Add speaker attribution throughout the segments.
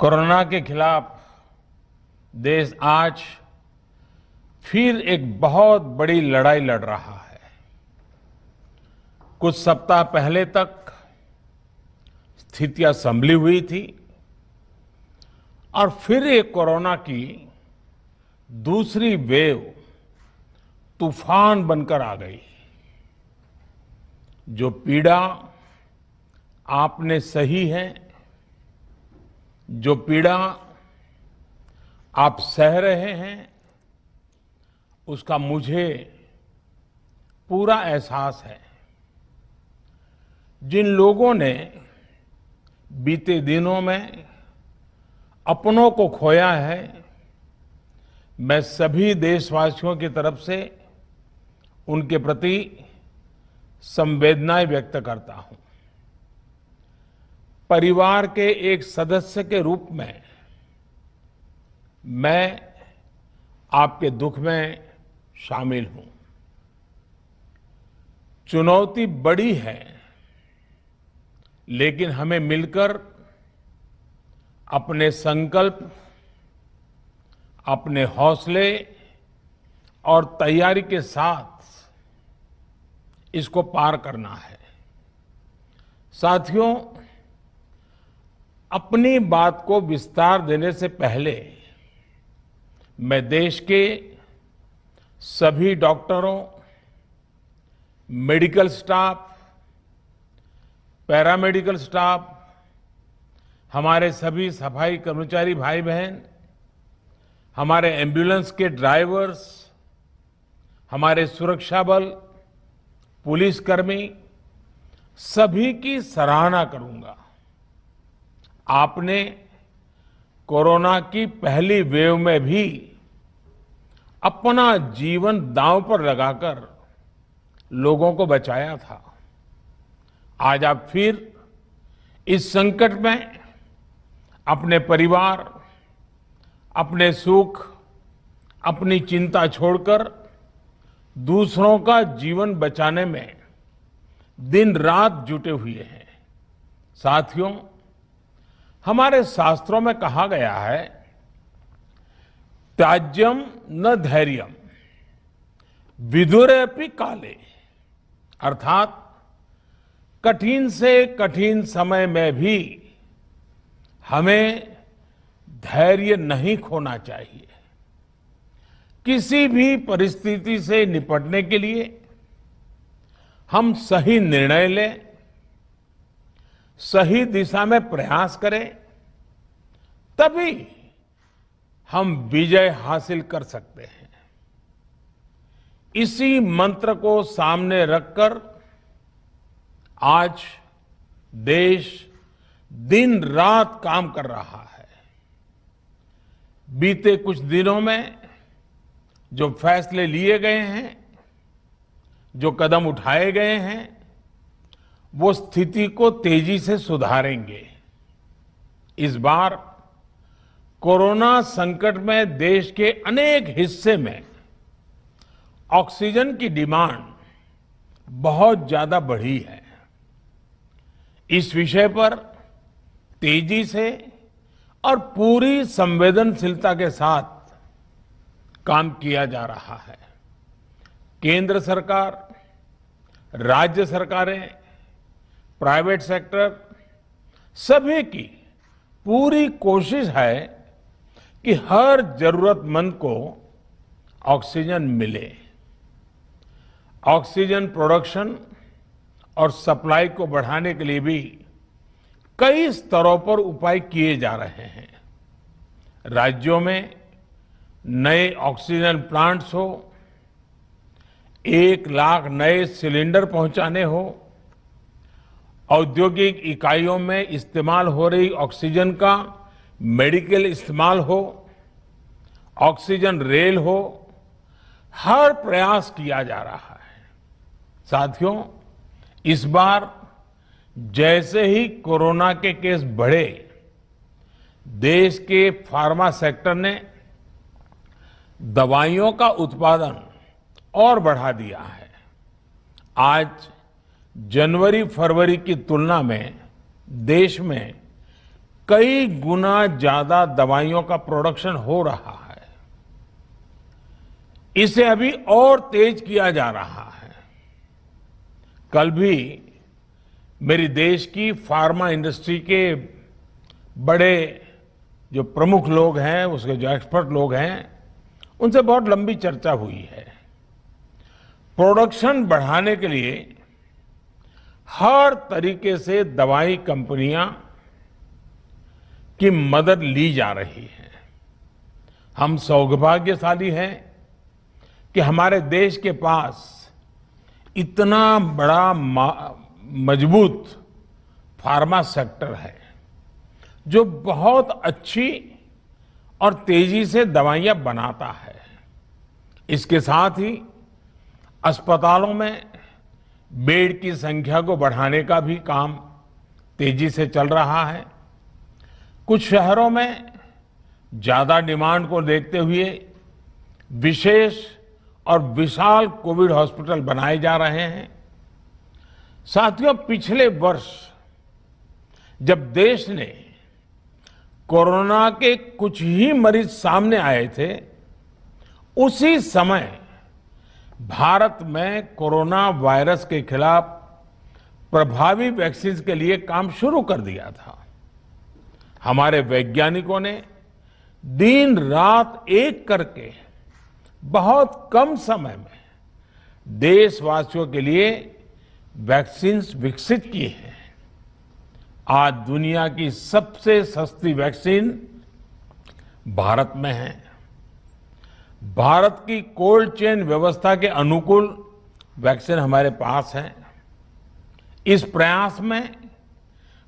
Speaker 1: Corona के खिलाफ देश आज फिर एक बहुत बड़ी लड़ाई लड़ रहा है। कुछ सप्ताह पहले तक स्थितियाँ संभली हुई थी और फिर एक कोरोना की दूसरी वेव तूफ़ान बनकर आ गई, जो पीड़ा आपने सही है जो पीड़ा आप सह रहे हैं, उसका मुझे पूरा एहसास है। जिन लोगों ने बीते दिनों में अपनों को खोया है, मैं सभी देशवासियों की तरफ़ से उनके प्रति संवेदनाएँ व्यक्त करता हूँ। परिवार के एक सदस्य के रूप में मैं आपके दुख में शामिल हूँ। चुनौती बड़ी है, लेकिन हमें मिलकर अपने संकल्प, अपने हौसले और तैयारी के साथ इसको पार करना है। साथियों अपनी बात को विस्तार देने से पहले मैं देश के सभी डॉक्टरों, मेडिकल स्टाफ, पैरामेडिकल स्टाफ, हमारे सभी सफ़ाई कर्मचारी भाई बहन हमारे एंबुलेंस के ड्राइवर्स, हमारे सुरक्षा बल, पुलिसकर्मी, सभी की सराहना करूँगा। आपने कोरोना की पहली वेव में भी अपना जीवन दांव पर लगाकर लोगों को बचाया था। आज आप फिर इस संकट में अपने परिवार, अपने सुख, अपनी चिंता छोड़कर दूसरों का जीवन बचाने में दिन रात जुटे हुए हैं। साथियों हमारे शास्त्रों में कहा गया है, त्याज्यम न धैर्यम विदुरपि काले। अर्थात, कठिन से कठिन समय में भी हमें धैर्य नहीं खोना चाहिए। किसी भी परिस्थिति से निपटने के लिए हम सही निर्णय लें सही दिशा में प्रयास करें, तभी हम विजय हासिल कर सकते हैं। इसी मंत्र को सामने रखकर आज देश दिन रात काम कर रहा है। बीते कुछ दिनों में जो फैसले लिए गए हैं, जो कदम उठाए गए हैं वो स्थिति को तेज़ी से सुधारेंगे। इस बार कोरोना संकट में देश के अनेक हिस्से में ऑक्सीजन की डिमांड बहुत ज़्यादा बढ़ी है। इस विषय पर तेज़ी से और पूरी संवेदनशीलता के साथ काम किया जा रहा है। केंद्र सरकार, राज्य सरकारें प्राइवेट सेक्टर, सभी की पूरी कोशिश है कि हर जरूरतमंद को ऑक्सीजन मिले। ऑक्सीजन प्रोडक्शन और सप्लाई को बढ़ाने के लिए भी कई स्तरों पर उपाय किए जा रहे हैं। राज्यों में नए ऑक्सीजन प्लांट्स हो, एक लाख नए सिलेंडर पहुँचाने हो औद्योगिक इकाइयों में इस्तेमाल हो रही ऑक्सीजन का मेडिकल इस्तेमाल हो, ऑक्सीजन रेल हो, हर प्रयास किया जा रहा है। साथियों, इस बार जैसे ही कोरोना के केस बढ़े, देश के फार्मा सेक्टर ने दवाइयों का उत्पादन और बढ़ा दिया है। आज जनवरी फरवरी की तुलना में देश में कई गुना ज़्यादा दवाइयों का प्रोडक्शन हो रहा है। इसे अभी और तेज किया जा रहा है। कल भी मेरी देश की फार्मा इंडस्ट्री के बड़े जो प्रमुख लोग हैं, उसके जो एक्सपर्ट लोग हैं, उनसे बहुत लंबी चर्चा हुई है। प्रोडक्शन बढ़ाने के लिए हर तरीके से दवाई कंपनियाँ की मदद ली जा रही है। हम सौभाग्यशाली हैं कि हमारे देश के पास इतना बड़ा मज़बूत फार्मा सेक्टर है, जो बहुत अच्छी और तेज़ी से दवाइयाँ बनाता है। इसके साथ ही अस्पतालों में बेड की संख्या को बढ़ाने का भी काम तेज़ी से चल रहा है। कुछ शहरों में ज़्यादा डिमांड को देखते हुए विशेष और विशाल कोविड हॉस्पिटल बनाए जा रहे हैं। साथियों, पिछले वर्ष जब देश ने कोरोना के कुछ ही मरीज़ सामने आए थे, उसी समय भारत में कोरोना वायरस के खिलाफ प्रभावी वैक्सीन के लिए काम शुरू कर दिया था। हमारे वैज्ञानिकों ने दिन रात एक करके बहुत कम समय में देशवासियों के लिए वैक्सीन विकसित की है। आज दुनिया की सबसे सस्ती वैक्सीन भारत में है। भारत की कोल्ड चेन व्यवस्था के अनुकूल वैक्सीन हमारे पास है। इस प्रयास में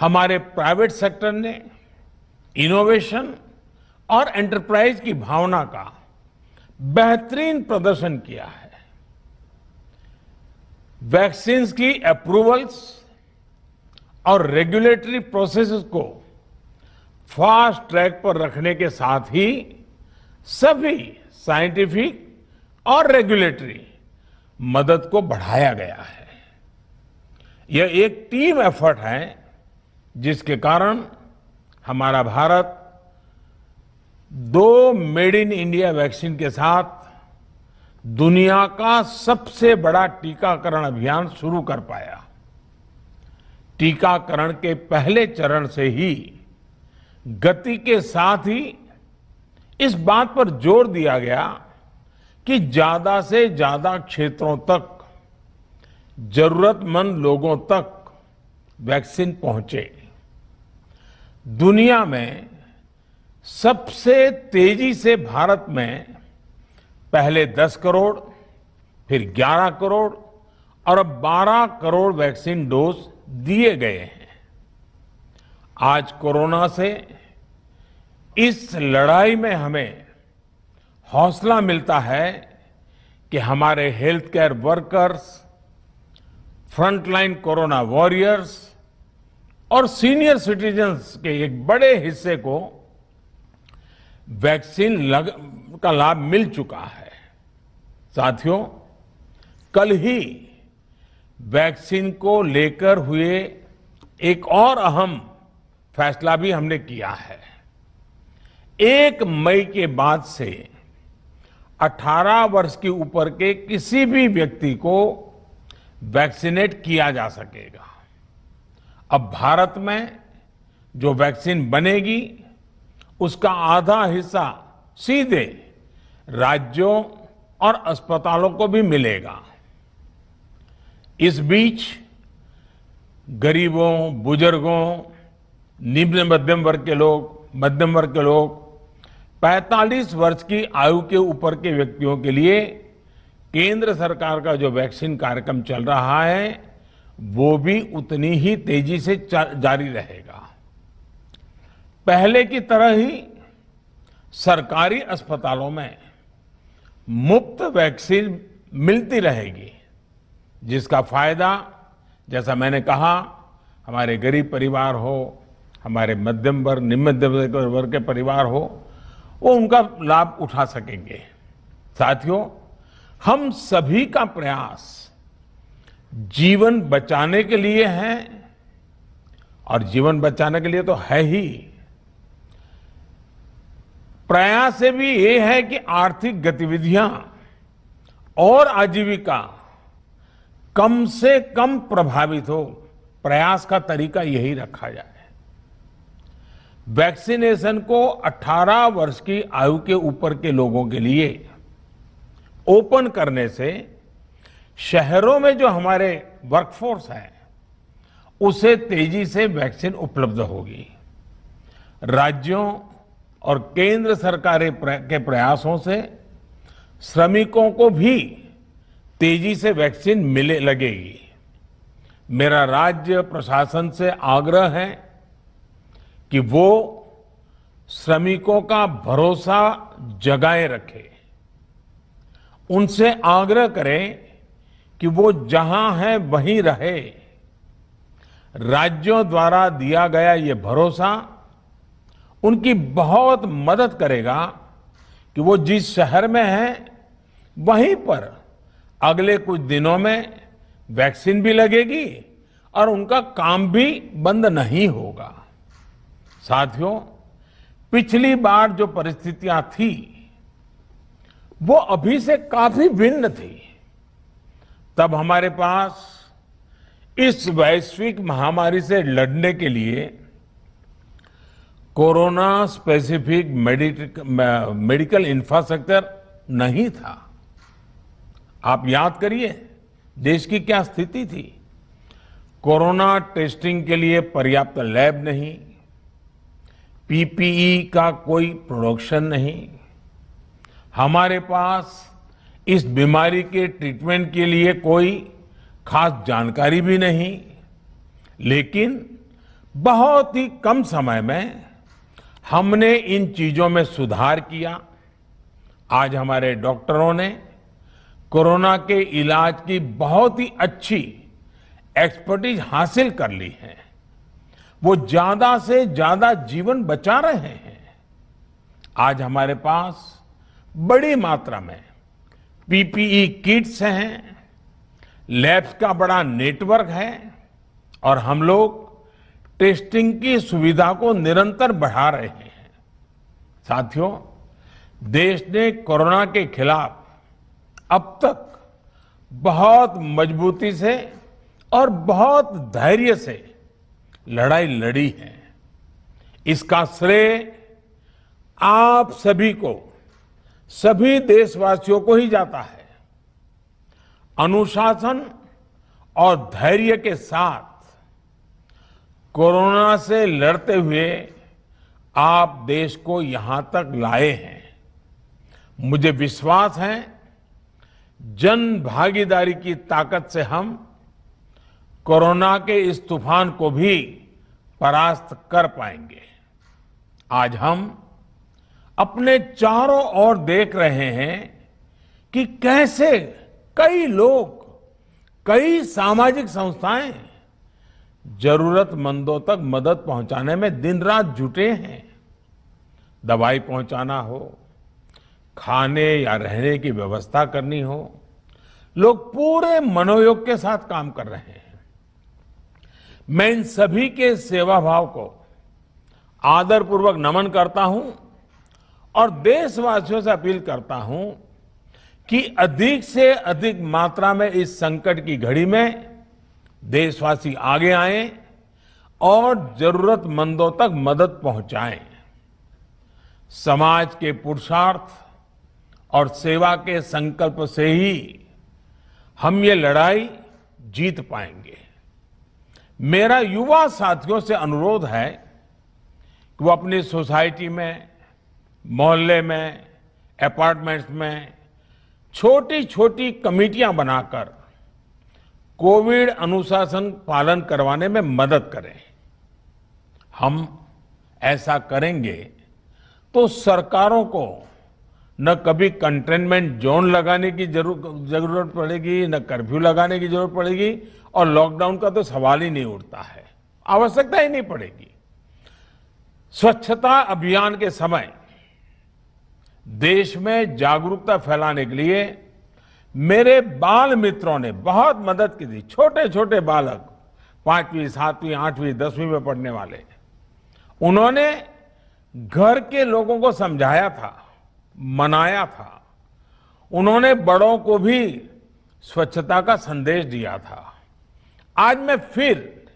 Speaker 1: हमारे प्राइवेट सेक्टर ने इनोवेशन और एंटरप्राइज की भावना का बेहतरीन प्रदर्शन किया है। वैक्सीन की अप्रूवल्स और रेगुलेटरी प्रोसेसेस को फास्ट ट्रैक पर रखने के साथ ही सभी साइंटिफिक और रेगुलेटरी मदद को बढ़ाया गया है। यह एक टीम एफर्ट है, जिसके कारण हमारा भारत दो मेड इन इंडिया वैक्सीन के साथ दुनिया का सबसे बड़ा टीकाकरण अभियान शुरू कर पाया। टीकाकरण के पहले चरण से ही गति के साथ ही इस बात पर ज़ोर दिया गया कि ज़्यादा से ज़्यादा क्षेत्रों तक, जरूरतमंद लोगों तक वैक्सीन पहुँचे। दुनिया में सबसे तेज़ी से भारत में पहले 10 करोड़, फिर 11 करोड़ और अब 12 करोड़ वैक्सीन डोज दिए गए हैं। आज कोरोना से इस लड़ाई में हमें हौसला मिलता है कि हमारे health care workers frontline corona warriors और सीनियर सिटीजन्स के एक बड़े हिस्से को वैक्सीन लग, का लाभ मिल चुका है। साथियों कल ही वैक्सीन को लेकर हुए एक और अहम फैसला भी हमने किया है। एक मई के बाद से 18 वर्ष के ऊपर के किसी भी व्यक्ति को वैक्सीनेट किया जा सकेगा। अब भारत में जो वैक्सीन बनेगी, उसका आधा हिस्सा सीधे राज्यों और अस्पतालों को भी मिलेगा। इस बीच गरीबों, बुज़ुर्गों, निम्न मध्यम वर्ग के लोग, मध्यम वर्ग के लोग 45 वर्ष की आयु के ऊपर के व्यक्तियों के लिए केंद्र सरकार का जो वैक्सीन कार्यक्रम चल रहा है, वो भी उतनी ही तेज़ी से जारी रहेगा। पहले की तरह ही सरकारी अस्पतालों में मुफ़्त वैक्सीन मिलती रहेगी, जिसका फ़ायदा, जैसा मैंने कहा, हमारे गरीब परिवार हो, हमारे मध्यम वर्ग, निम्न मध्यम वर्ग के परिवार हो वो उनका लाभ उठा सकेंगे। साथियों, हम सभी का प्रयास जीवन बचाने के लिए है और जीवन बचाने के लिए तो है ही। प्रयास से भी ये है कि आर्थिक गतिविधियाँ और आजीविका कम से कम प्रभावित हो। प्रयास का तरीका यही रखा जाए। वैक्सीनेशन को 18 वर्ष की आयु के ऊपर के लोगों के लिए ओपन करने से शहरों में जो हमारे वर्कफोर्स है, उसे तेज़ी से वैक्सीन उपलब्ध होगी। राज्यों और केंद्र सरकार के प्रयासों से श्रमिकों को भी तेज़ी से वैक्सीन मिले, लगेगी। मेरा राज्य प्रशासन से आग्रह है कि वो श्रमिकों का भरोसा जगाए रखे। उनसे आग्रह करें कि वो जहाँ है वहीं रहे। राज्यों द्वारा दिया गया ये भरोसा उनकी बहुत मदद करेगा कि वो जिस शहर में है, वहीं पर अगले कुछ दिनों में वैक्सीन भी लगेगी और उनका काम भी बंद नहीं होगा। साथियों, पिछली बार जो परिस्थितियाँ थी, वो अभी से काफ़ी भिन्न थी। तब हमारे पास इस वैश्विक महामारी से लड़ने के लिए कोरोना स्पेसिफिक मेडिकल इंफ्रास्ट्रक्चर नहीं था। आप याद करिए, देश की क्या स्थिति थी? कोरोना टेस्टिंग के लिए पर्याप्त लैब नहीं पीपीई का कोई प्रोडक्शन नहीं। हमारे पास इस बीमारी के ट्रीटमेंट के लिए कोई खास जानकारी भी नहीं, लेकिन बहुत ही कम समय में हमने इन चीज़ों में सुधार किया। आज हमारे डॉक्टरों ने कोरोना के इलाज की बहुत ही अच्छी एक्सपर्टीज हासिल कर ली है। वो ज़्यादा से ज़्यादा जीवन बचा रहे हैं। आज हमारे पास बड़ी मात्रा में पीपीई किट्स हैं, लैब्स का बड़ा नेटवर्क है, और हम लोग टेस्टिंग की सुविधा को निरंतर बढ़ा रहे हैं। साथियों, देश ने कोरोना के खिलाफ अब तक बहुत मजबूती से और बहुत धैर्य से लड़ाई लड़ी है। इसका श्रेय आप सभी को, सभी देशवासियों को ही जाता है। अनुशासन और धैर्य के साथ कोरोना से लड़ते हुए आप देश को यहाँ तक लाए हैं। मुझे विश्वास है, जन भागीदारी की ताकत से हम कोरोना के इस तूफ़ान को भी परास्त कर पाएँगे। आज हम अपने चारों ओर देख रहे हैं कि कैसे कई लोग, कई सामाजिक संस्थाएँ जरूरतमंदों तक मदद पहुँचाने में दिन रात जुटे हैं। दवाई पहुंचाना हो, खाने या रहने की व्यवस्था करनी हो, लोग पूरे मनोयोग के साथ काम कर रहे हैं। मैं इन सभी के सेवा भाव को आदरपूर्वक नमन करता हूँ और देशवासियों से अपील करता हूँ कि अधिक से अधिक मात्रा में इस संकट की घड़ी में देशवासी आगे आए और जरूरतमंदों तक मदद पहुंचाएँ। समाज के पुरुषार्थ और सेवा के संकल्प से ही हम ये लड़ाई जीत पाएँगे। मेरा युवा साथियों से अनुरोध है कि वो अपनी सोसाइटी में, मोहल्ले में, अपार्टमेंट्स में छोटी छोटी कमेटियाँ बनाकर कोविड अनुशासन पालन करवाने में मदद करें। हम ऐसा करेंगे तो सरकारों को न कभी कंटेनमेंट जोन लगाने की ज़रूरत पड़ेगी, न कर्फ्यू लगाने की ज़रूरत पड़ेगी और लॉकडाउन का तो सवाल ही नहीं उठता है। आवश्यकता ही नहीं पड़ेगी। स्वच्छता अभियान के समय देश में जागरूकता फैलाने के लिए मेरे बाल मित्रों ने बहुत मदद की थी। छोटे छोटे बालक, पांचवी, सातवीं, आठवीं, दसवीं में पढ़ने वाले, उन्होंने घर के लोगों को समझाया था, मनाया था। उन्होंने बड़ों को भी स्वच्छता का संदेश दिया था। आज मैं फिर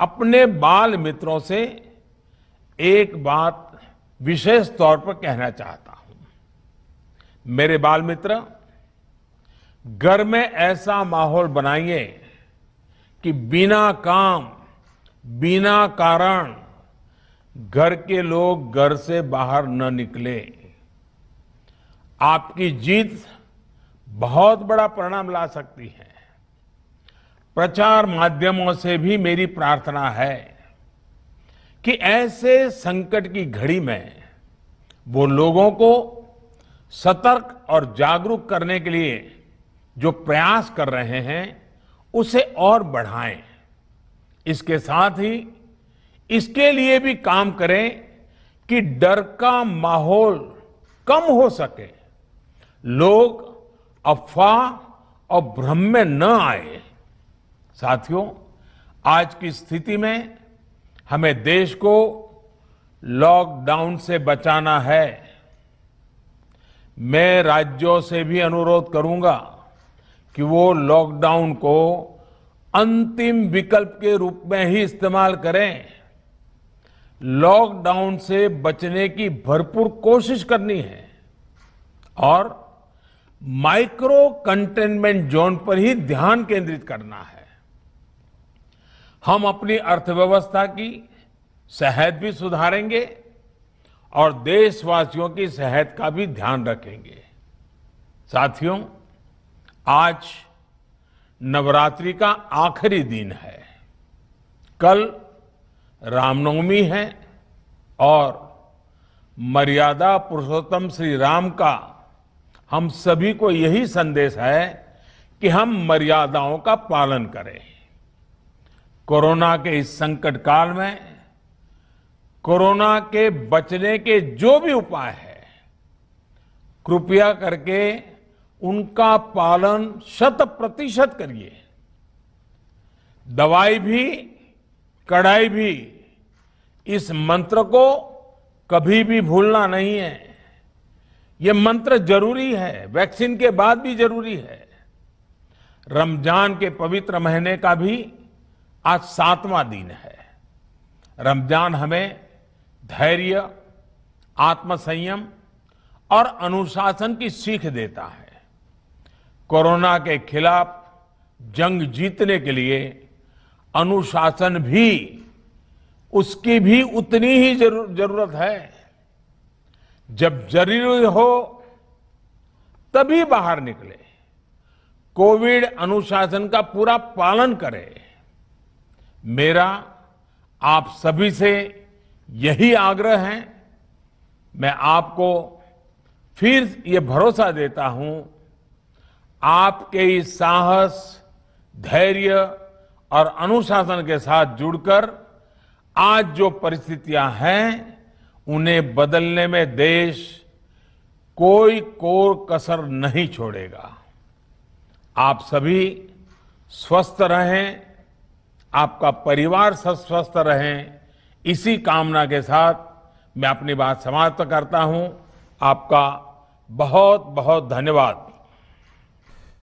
Speaker 1: अपने बाल मित्रों से एक बात विशेष तौर पर कहना चाहता हूँ। मेरे बाल मित्र, घर में ऐसा माहौल बनाइए कि बिना काम, बिना कारण घर के लोग घर से बाहर न निकले। आपकी जीत बहुत बड़ा परिणाम ला सकती है। प्रचार माध्यमों से भी मेरी प्रार्थना है कि ऐसे संकट की घड़ी में वो लोगों को सतर्क और जागरूक करने के लिए जो प्रयास कर रहे हैं, उसे और बढ़ाएँ। इसके साथ ही इसके लिए भी काम करें कि डर का माहौल कम हो सके। लोग अफवाह और भ्रम में न आए। साथियों, आज की स्थिति में हमें देश को लॉकडाउन से बचाना है। मैं राज्यों से भी अनुरोध करूँगा कि वो लॉकडाउन को अंतिम विकल्प के रूप में ही इस्तेमाल करें। लॉकडाउन से बचने की भरपूर कोशिश करनी है और माइक्रो कंटेनमेंट जोन पर ही ध्यान केंद्रित करना है। हम अपनी अर्थव्यवस्था की सेहत भी सुधारेंगे और देशवासियों की सेहत का भी ध्यान रखेंगे। साथियों, आज नवरात्रि का आखिरी दिन है। कल रामनवमी है और मर्यादा पुरुषोत्तम श्री राम का हम सभी को यही संदेश है कि हम मर्यादाओं का पालन करें। कोरोना के इस संकट काल में, कोरोना के बचने के जो भी उपाय है, कृपया करके उनका पालन शत प्रतिशत करिए। दवाई भी कड़ाई भी, इस मंत्र को कभी भी भूलना नहीं है। ये मंत्र ज़रूरी है, वैक्सीन के बाद भी ज़रूरी है। रमज़ान के पवित्र महीने का भी आज सातवां दिन है। रमज़ान हमें धैर्य आत्मसंयम और अनुशासन की सीख देता है। कोरोना के खिलाफ जंग जीतने के लिए अनुशासन भी उसकी भी उतनी ही ज़रूर, ज़रूरत है। जब ज़रूरी हो तभी बाहर निकले। कोविड अनुशासन का पूरा पालन करें। मेरा आप सभी से यही आग्रह है। मैं आपको फिर ये भरोसा देता हूँ, आपके इस साहस, धैर्य और अनुशासन के साथ जुड़कर आज जो परिस्थितियाँ हैं, उन्हें बदलने में देश कोई कोर कसर नहीं छोड़ेगा। आप सभी स्वस्थ रहें आपका परिवार स्वस्थ रहे, इसी कामना के साथ मैं अपनी बात समाप्त करता हूँ। आपका बहुत बहुत धन्यवाद।